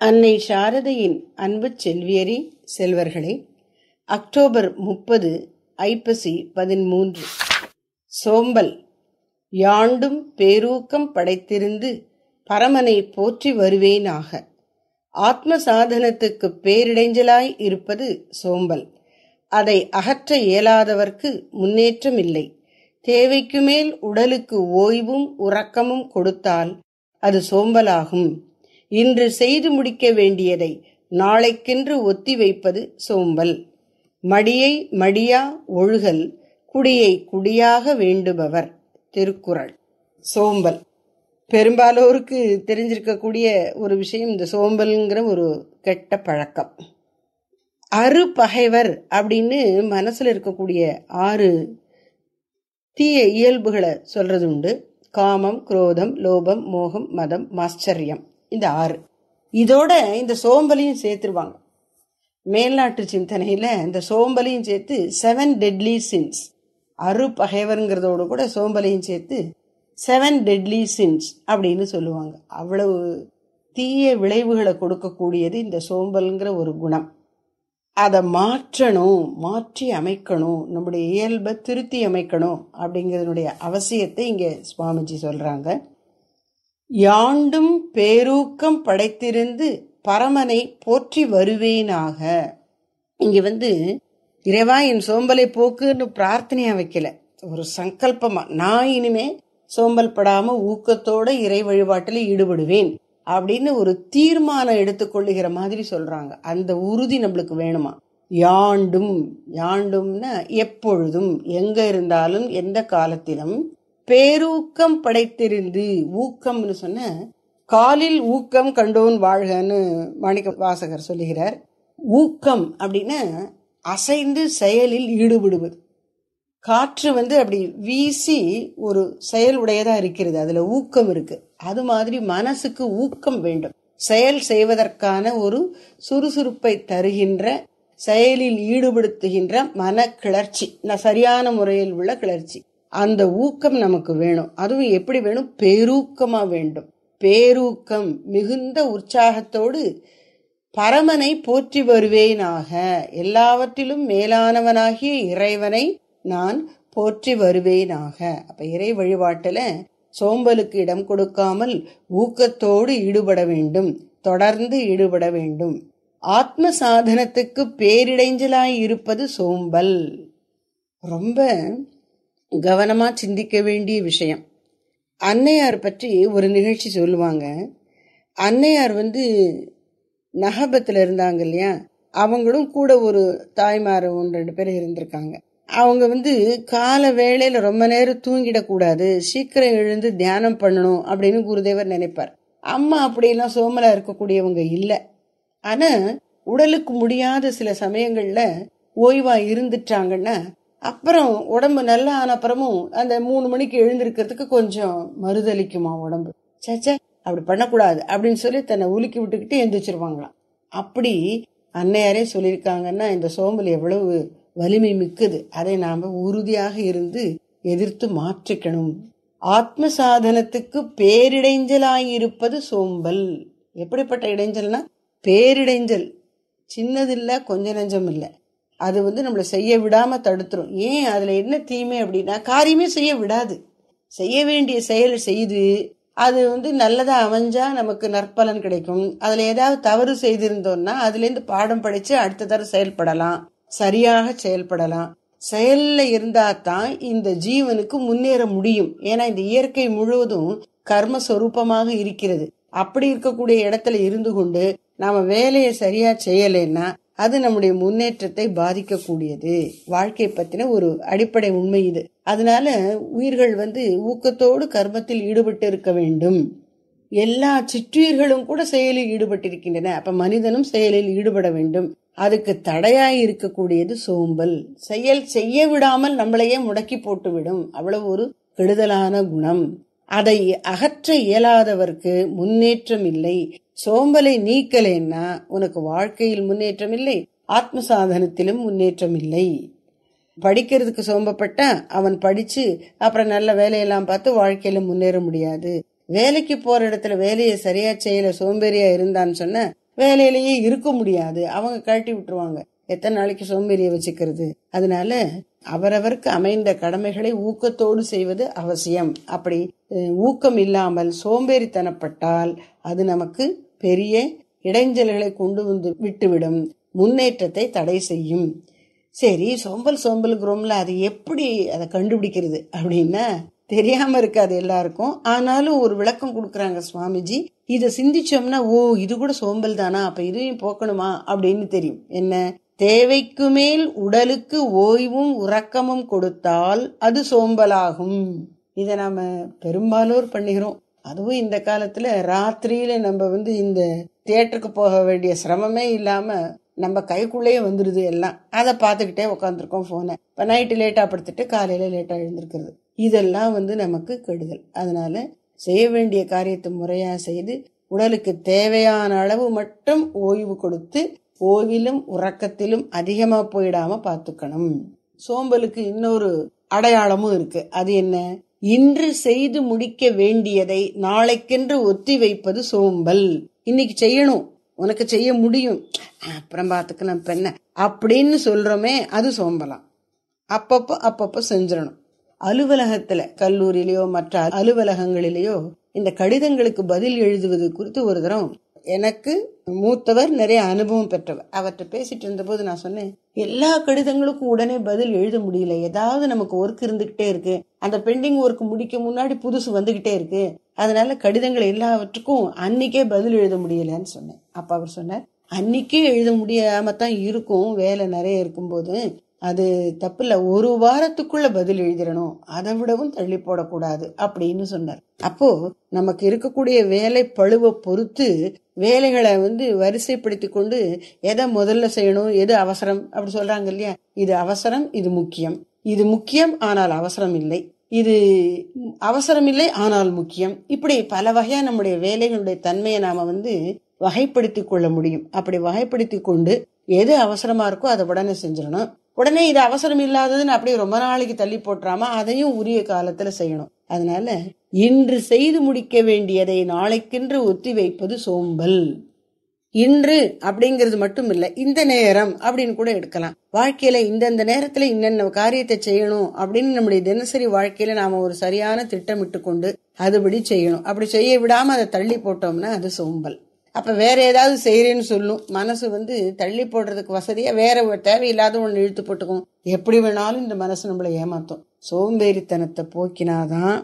அன்னை சாரதையின் அன்பு செல்வியரி செல்வர்களே அக்டோபர் முப்பது ஐப்பசி பதிமூன்று சோம்பல். யாண்டும் பேரூக்கம் படைத்திருந்து பரமனை போற்றி வருவேனாக. ஆத்ம சாதனத்துக்கு பேரிடைஞ்சலாய் இருப்பது சோம்பல். அதை அகற்ற இயலாதவர்க்கு முன்னேற்றம் இல்லை தேவைக்கு மேல் உடலுக்கு ஓய்வும் உறக்கமும் கொடுத்தால் அது சோம்பலாகும். இன்று செய்து முடிக்க வேண்டியதை நாளைக்கென்று ஒத்தி வைப்பது சோம்பல். மடியை மடியா ஒழுகல் குடியை குடியாக வேண்டுபவர் திருக்குறள். சோம்பல். பெரும்பாலோருக்கு தெரிஞ்சிருக்கக்கூடிய ஒரு விஷயம் இந்த சோம்பல்ங்கிற ஒரு கெட்ட பழக்கம். அரு பகைவர் அப்படின்னு மனசில் இருக்கக்கூடிய ஆறு தீய இயல்புகளை சொல்றது உண்டு காமம் குரோதம் லோபம் மோகம் மதம் மாஸ்டரியம். இந்த ஆறு. இதோட இந்த சோம்பலையும் சேர்த்துருவாங்க. மேல்நாட்டு சிந்தனையில் இந்த சோம்பலையும் சேர்த்து செவன் டெட்லி சின்ஸ் அரு பகைவருங்கிறதோடு கூட சோம்பலையும் சேர்த்து செவன் டெட்லி சின்ஸ் அப்படின்னு சொல்லுவாங்க. அவ்வளவு தீய விளைவுகளை கொடுக்கக்கூடியது இந்த சோம்பல்ங்கிற ஒரு குணம். அதை மாற்றணும் மாற்றி அமைக்கணும் நம்முடைய இயல்பை திருத்தி அமைக்கணும் அப்படிங்கிறதுனுடைய அவசியத்தை இங்கே சுவாமிஜி சொல்கிறாங்க யாண்டும் பேரூக்கம் படைத்திருந்து பரமனை போற்றி வருவேனாக. இங்க வந்து இறைவா என் சோம்பலை போக்குன்னு பிரார்த்தனையா வைக்கல. ஒரு சங்கல்பமா நான் இனிமே சோம்பல் படாம ஊக்கத்தோட இறை வழிபாட்டில் ஈடுபடுவேன் அப்படின்னு ஒரு தீர்மானம் எடுத்துக்கொள்ளுகிற மாதிரி சொல்றாங்க. அந்த உறுதி நம்மளுக்கு வேணுமா? யாண்டும் யாண்டும்னா எப்பொழுதும் எங்க இருந்தாலும் எந்த காலத்திலும் பேரூக்கம் படைத்திருந்து ஊக்கம்னு சொன்ன காலில் ஊக்கம் கண்டோன் வாழ்கன்னு மாணிக்க வாசகர் சொல்லுகிறார். ஊக்கம் அப்படின்னா அசைந்து செயலில் ஈடுபடுவது. காற்று வந்து அப்படி வீசி ஒரு செயல் உடையதா இருக்கிறது. அதுல ஊக்கம் இருக்கு. அது மாதிரி மனசுக்கு ஊக்கம் வேண்டும். செயல் செய்வதற்கான ஒரு சுறுசுறுப்பை தருகின்ற செயலில் ஈடுபடுத்துகின்ற மன கிளர்ச்சி சரியான முறையில் உள்ள கிளர்ச்சி. அந்த ஊக்கம் நமக்கு வேணும். அதுவும் எப்படி வேணும்? பேரூக்கமா வேண்டும். பேரூக்கம் மிகுந்த உற்சாகத்தோடு பரமனை போற்றி வருவேனாக. எல்லாவற்றிலும் மேலானவனாகிய இறைவனை நான் போற்றி வருவேனாக. அப்ப இறை வழிபாட்டுல சோம்பலுக்கு இடம் கொடுக்காமல் ஊக்கத்தோடு ஈடுபட வேண்டும். தொடர்ந்து ஈடுபட வேண்டும். ஆத்ம சாதனத்துக்கு பேரிடைஞ்சலாய் இருப்பது சோம்பல். ரொம்ப கவனமா சிந்திக்க வேண்டிய விஷயம். அன்னையார் பற்றி ஒரு நிகழ்ச்சி சொல்லுவாங்க. அன்னையார் வந்து நகபத்தில் இருந்தாங்க இல்லையா? அவங்களும் கூட ஒரு தாய்மார் ஒன்று ரெண்டு பேர் இருந்திருக்காங்க. அவங்க வந்து கால வேளையில் ரொம்ப நேரம் தூங்கிடக்கூடாது சீக்கிரம் எழுந்து தியானம் பண்ணணும் அப்படின்னு குருதேவர் நினைப்பார். அம்மா அப்படியெல்லாம் சோமலா இருக்கக்கூடியவங்க இல்லை. ஆனால் உடலுக்கு முடியாத சில சமயங்களில் ஓய்வாக இருந்துட்டாங்கன்னா அப்புறம் உடம்பு நல்லா ஆன அப்புறமும் அந்த மூணு மணிக்கு எழுந்திருக்கிறதுக்கு கொஞ்சம் மறுதளிக்குமா உடம்பு. சேச்சே அப்படி பண்ணக்கூடாது அப்படின்னு சொல்லி தன்னை உலுக்கி விட்டுக்கிட்டு எந்திரிச்சிருவாங்களாம். அப்படி அன்னையாரே சொல்லியிருக்காங்கன்னா இந்த சோம்பல் எவ்வளவு வலிமை மிக்கது. அதை நாம உறுதியாக இருந்து எதிர்த்து மாற்றிக்கணும். ஆத்ம சாதனத்துக்கு பேரிடைஞ்சலாயிருப்பது சோம்பல். எப்படிப்பட்ட இடைஞ்சல்னா பேரிடைஞ்சல். சின்னதில்ல கொஞ்ச நெஞ்சம் இல்லை. அது வந்து நம்மளை செய்ய விடாமல் தடுத்துரும். ஏன் அதில் என்ன தீமை அப்படின்னா காரியமே செய்ய விடாது. செய்ய வேண்டிய செயல் செய்து அது வந்து நல்லதாக அமைஞ்சா நமக்கு நற்பலன் கிடைக்கும். அதில் ஏதாவது தவறு செய்திருந்தோம்னா அதுலேருந்து பாடம் படித்து அடுத்த தர செயல்படலாம். சரியாக செயல்படலாம். செயலில் இருந்தா தான் இந்த ஜீவனுக்கு முன்னேற முடியும். ஏன்னா இந்த இயற்கை முழுவதும் கர்மஸ்வரூபமாக இருக்கிறது. அப்படி இருக்கக்கூடிய இடத்துல இருந்து கொண்டு நாம வேலையை சரியா செய்யலைன்னா அது நம்முடைய முன்னேற்றத்தை பாதிக்கக்கூடியது. வாழ்க்கை பத்தின ஒரு அடிப்படை உண்மை இது. அதனால உயிர்கள் வந்து ஊக்கத்தோடு கர்மத்தில் ஈடுபட்டு இருக்க வேண்டும். எல்லா சிற்றுயிர்களும் கூட செயலில் ஈடுபட்டிருக்கின்றன. அப்ப மனிதனும் செயலில் ஈடுபட வேண்டும். அதுக்கு தடையாய் இருக்கக்கூடியது சோம்பல். செயல் செய்ய விடாமல் நம்மளையே முடக்கி போட்டுவிடும். அவ்வளவு ஒரு கெடுதலான குணம். அதை அகற்ற இயலாதவர்க்கு முன்னேற்றம் இல்லை. சோம்பலை நீக்கலைன்னா உனக்கு வாழ்க்கையில் முன்னேற்றம் இல்லை. ஆத்ம சாதனத்திலும் முன்னேற்றம் இல்லை. படிக்கிறதுக்கு சோம்பப்பட்டா அவன் படிச்சு அப்புறம் நல்ல வேலையெல்லாம் பார்த்து வாழ்க்கையில முன்னேற முடியாது. வேலைக்கு போற இடத்துல வேலையை சரியா செய்யல சோம்பேறியா இருந்தான்னு சொன்ன வேலையிலேயே இருக்க முடியாது. அவங்க கழட்டி விட்டுருவாங்க. எத்தனை நாளைக்கு சோம்பேறியை வச்சுக்கிறது? அதனால அவரவருக்கு அமைந்த கடமைகளை ஊக்கத்தோடு செய்வது அவசியம். அப்படி ஊக்கம் இல்லாமல் சோம்பேறித்தனப்பட்டால் அது நமக்கு பெரிய இடைஞ்சல்களை கொண்டு வந்து விட்டுவிடும். முன்னேற்றத்தை தடை செய்யும். சரி சோம்பல் சோம்பலுங்கிறோம்ல அது எப்படி அதை கண்டுபிடிக்கிறது அப்படின்னா தெரியாம இருக்காது எல்லாருக்கும். ஆனாலும் ஒரு விளக்கம் கொடுக்குறாங்க சுவாமிஜி இதை சிந்திச்சோம்னா ஓ இது கூட சோம்பல் தானா அப்ப இதையும் போக்கணுமா அப்படின்னு தெரியும். என்ன? தேவைக்கு மேல் உடலுக்கு ஓய்வும் உறக்கமும் கொடுத்தால் அது சோம்பலாகும். இதை நாம பெரும்பாலோர் பண்ணுகிறோம். அதுவும் இந்த காலத்துல ராத்திரியில நம்ம வந்து இந்த தியேட்டருக்கு போக வேண்டிய சிரமமே இல்லாம நம்ம கைக்குள்ளேயே வந்துருது எல்லாம். அதை பார்த்துக்கிட்டே உட்காந்துருக்கோம் போனை இப்போ நைட்டு லேட்டாக படுத்துட்டு காலையில லேட்டாக எழுந்திருக்கிறது. இதெல்லாம் வந்து நமக்கு கெடுதல். அதனால செய்ய வேண்டிய காரியத்தை முறையா செய்து உடலுக்கு தேவையான அளவு மட்டும் ஓய்வு கொடுத்து ஓய்விலும் உறக்கத்திலும் அதிகமா போயிடாம பார்த்துக்கணும். சோம்பலுக்கு இன்னொரு அடையாளமும் இருக்கு. அது என்ன? இன்று செய்து முடிக்க வேண்டியதை நாளைக்கென்று ஒத்தி வைப்பது சோம்பல். இன்னைக்கு செய்யணும். உனக்கு செய்ய முடியும். அப்புறம் பார்த்துக்கலாம் பெண்ண அப்படின்னு சொல்றோமே அது சோம்பலாம். அப்பப்போ அப்பப்போ செஞ்சிடணும். அலுவலகத்துல கல்லூரியிலயோ மற்ற அலுவலகங்களிலேயோ இந்த கடிதங்களுக்கு பதில் எழுதுவது குறித்து ஒரு தரம் எனக்கு மூத்தவர் நிறைய அனுபவம் பெற்றவர். அவர்கிட்ட பேசிட்டு இருந்தபோது நான் சொன்னேன் எல்லா கடிதங்களுக்கும் உடனே பதில் எழுத முடியல. ஏதாவது நமக்கு ஒர்க் இருந்துகிட்டே இருக்கு. அந்த பெண்டிங் ஒர்க் முடிக்க முன்னாடி புதுசு வந்துகிட்டே இருக்கு. அதனால கடிதங்கள் எல்லாவற்றுக்கும் அன்னைக்கே பதில் எழுத முடியலன்னு சொன்னேன். அப்ப அவர் சொன்னார் அன்னைக்கே எழுத முடியாம தான் இருக்கும். வேலை நிறைய இருக்கும்போது அது தப்பில்ல. ஒரு வாரத்துக்குள்ள பதில் எழுதிடணும். அதை விடவும் தள்ளி போடக்கூடாது அப்படின்னு சொன்னார். அப்போ நமக்கு இருக்கக்கூடிய வேலை பழுவை பொறுத்து வேலைகளை வந்து வரிசைப்படுத்தி கொண்டு எதை முதல்ல செய்யணும் எது அவசரம் அப்படி சொல்றாங்க இல்லையா? இது அவசரம் இது முக்கியம். இது முக்கியம் ஆனால் அவசரம் இல்லை. இது அவசரம் இல்லை ஆனால் முக்கியம். இப்படி பல வகையா நம்முடைய வேலைகளுடைய தன்மையை நாம வந்து வகைப்படுத்தி கொள்ள முடியும். அப்படி வகைப்படுத்தி கொண்டு எது அவசரமா இருக்கோ அதை உடனே செஞ்சிடணும். உடனே இது அவசரம் இல்லாததுன்னு அப்படியே ரொம்ப நாளைக்கு தள்ளி போட்டுறாம அதையும் உரிய காலத்துல செய்யணும். அதனால இன்று செய்து முடிக்க வேண்டியதை நாளைக்கென்று ஒத்தி வைப்பது சோம்பல். இன்று அப்படிங்கிறது மட்டும் இல்ல இந்த நேரம் அப்படின்னு கூட எடுக்கலாம். வாழ்க்கையில இந்தந்த நேரத்துல இன்னென்ன காரியத்தை செய்யணும் அப்படின்னு நம்முடைய தினசரி வாழ்க்கையில நாம ஒரு சரியான திட்டமிட்டு கொண்டு அதுபடி செய்யணும். அப்படி செய்ய விடாம அதை தள்ளி போட்டோம்னா அது சோம்பல். அப்போ வேற ஏதாவது செய்கிறேன்னு சொல்லும். மனசு வந்து தள்ளி போடுறதுக்கு வசதியாக வேற தேவையில்லாத ஒன்று இழுத்து போட்டுக்கும். எப்படி வேணாலும் இந்த மனசு நம்மளை ஏமாத்தும். சோம்பேறித்தனத்தை போக்கினாதான்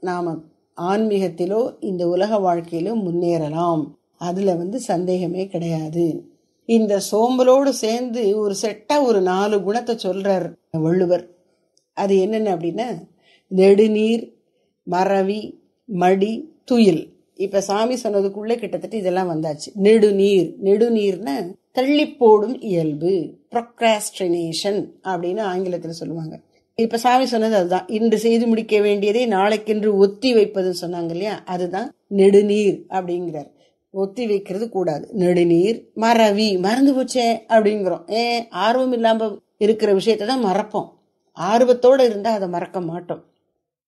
நாம் ஆன்மீகத்திலோ இந்த உலக வாழ்க்கையிலோ முன்னேறலாம். அதில் வந்து சந்தேகமே கிடையாது. இந்த சோம்பலோடு சேர்ந்து ஒரு செட்டாக ஒரு நாலு குணத்தை சொல்கிறார் வள்ளுவர். அது என்னென்ன அப்படின்னா நெடுநீர் மறவி மடி துயில். இப்ப சாமி சொன்னதுக்குள்ளே கிட்டத்தட்ட இதெல்லாம் வந்தாச்சு. நெடுநீர். நெடுநீர்னா தள்ளி போடும் இயல்பு. ப்ரொக்ராஸ்டினேஷன் அப்படின்னு ஆங்கிலத்தில் சொல்லுவாங்க. இப்ப சாமி சொன்னது அதுதான். இன்று செய்து முடிக்க வேண்டியதை நாளைக்கென்று ஒத்தி வைப்பதுன்னு சொன்னாங்க இல்லையா? அதுதான் நெடுநீர் அப்படிங்கிறார். ஒத்தி வைக்கிறது கூடாது. நெடுநீர் மறவி. மறந்து போச்சே அப்படிங்கிறோம். ஏன் ஆர்வம் இல்லாம இருக்கிற விஷயத்தை தான் மறப்போம். ஆர்வத்தோட இருந்தால் அதை மறக்க மாட்டோம்.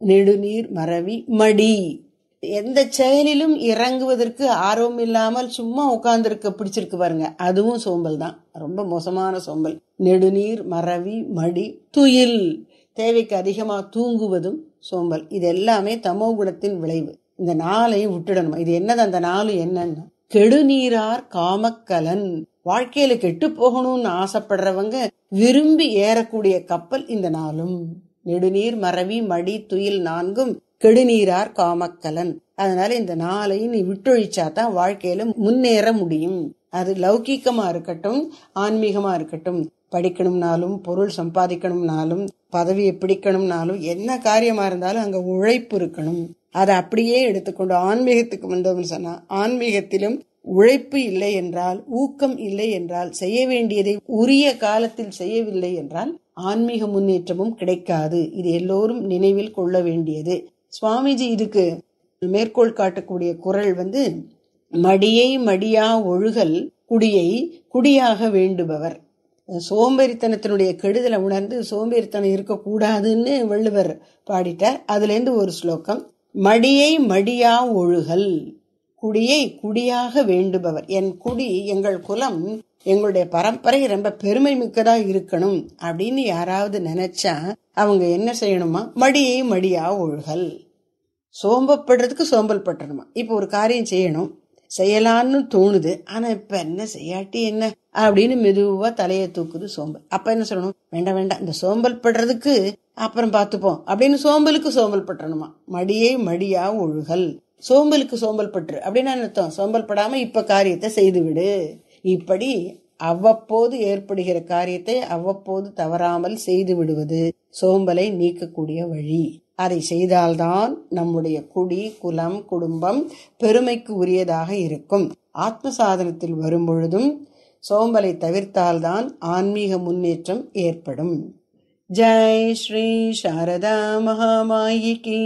நெடுநீர் மறவி மடி. எந்த செயலிலும் இறங்குவதற்கு ஆர்வம் இல்லாமல் சும்மா உட்கார்ந்துருக்க பிடிச்சிருக்கு பாருங்க. அதுவும் சோம்பல் தான். ரொம்ப மோசமான சோம்பல். நெடுநீர் மறவி மடி துயில் தேவைக்கு அதிகமா தூங்குவதும் சோம்பல். இது எல்லாமே தமோ குணத்தின் விளைவு. இந்த நாளையும் விட்டுடணும்? இது என்னது அந்த நாலு என்னன்னா? கெடுநீரார் காமக்கலன். வாழ்க்கையில கெட்டு போகணும்னு ஆசைப்படுறவங்க விரும்பி ஏறக்கூடிய கப்பல் இந்த நாளும். நெடுநீர் மறவி மடி துயில் நான்கும் கெடுநீரார் காமக்கலன். அதனால இந்த நாளையும் நீ விட்டொழிச்சா தான் வாழ்க்கையில முன்னேற முடியும். அது லௌகீகமா இருக்கட்டும் ஆன்மீகமா இருக்கட்டும். படிக்கணும்னாலும் பொருள் சம்பாதிக்கணும்னாலும் பதவியை பிடிக்கணும்னாலும் என்ன காரியமா இருந்தாலும் அங்க உழைப்பு இருக்கணும். அதை அப்படியே எடுத்துக்கொண்டு ஆன்மீகத்துக்கு வந்தோம்னு சொன்னா ஆன்மீகத்திலும் உழைப்பு இல்லை என்றால் ஊக்கம் இல்லை என்றால் செய்ய வேண்டியதை உரிய காலத்தில் செய்யவில்லை என்றால் ஆன்மீக முன்னேற்றமும் கிடைக்காது. இது எல்லோரும் நினைவில் கொள்ள வேண்டியது. சுவாமிஜி இதுக்கு மேற்கோள் காட்டக்கூடிய குரல் வந்து மடியை மடியா ஒழுகல் குடியை குடியாக வேண்டுபவர். சோம்பேறித்தனத்தினுடைய கெடுதலை உணர்ந்து சோம்பேறித்தனம் இருக்கக்கூடாதுன்னு வள்ளுவர் பாடிட்டார். அதுலேருந்து ஒரு ஸ்லோகம் மடியை மடியா ஒழுகல் குடியை குடியாக வேண்டுபவர். என் குடி எங்கள் குலம் எங்களுடைய பரம்பரை ரொம்ப பெருமை மிக்கதா இருக்கணும் அப்படின்னு யாராவது நினைச்சா அவங்க என்ன செய்யணுமா? மடியை மடியா ஒழுகல். சோம்பப்படுறதுக்கு சோம்பல் பட்டுறணுமா? இப்போ ஒரு காரியம் செய்யணும். செய்யலான்னு தோணுது. ஆனா இப்ப என்ன செய்யாட்டி என்ன? அப்படின்னு மெதுவா தலையை தூக்குது சோம்பல். அப்ப என்ன சொல்லணும்? வேண்டாம் வேண்டாம். இந்த சோம்பல் படுறதுக்கு அப்புறம் பார்த்துப்போம் அப்படின்னு சோம்பலுக்கு சோம்பல் பட்டணுமா மடியை மடியா ஒழுகல். சோம்பலுக்கு சோம்பல் பற்று அப்படின்னு அர்த்தம்? சோம்பல் படாம இப்ப காரியத்தை செய்து விடு. இப்படி அவ்வப்போது ஏற்படுகிற காரியத்தை அவ்வப்போது தவறாமல் செய்து விடுவது சோம்பலை நீக்கக்கூடிய வழி. அதை செய்தால்தான் நம்முடைய குடி குலம் குடும்பம் பெருமைக்கு உரியதாக இருக்கும். ஆத்ம சாதனத்தில் வரும்பொழுதும் சோம்பலை தவிர்த்தால்தான் ஆன்மீக முன்னேற்றம் ஏற்படும். ஜெய் ஸ்ரீ சாரதா மகாமாயிகி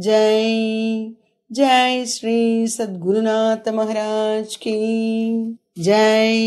ஜெய் ஜெய் ஸ்ரீ சத்குருநாத மகாராஜ் கி ஜெய்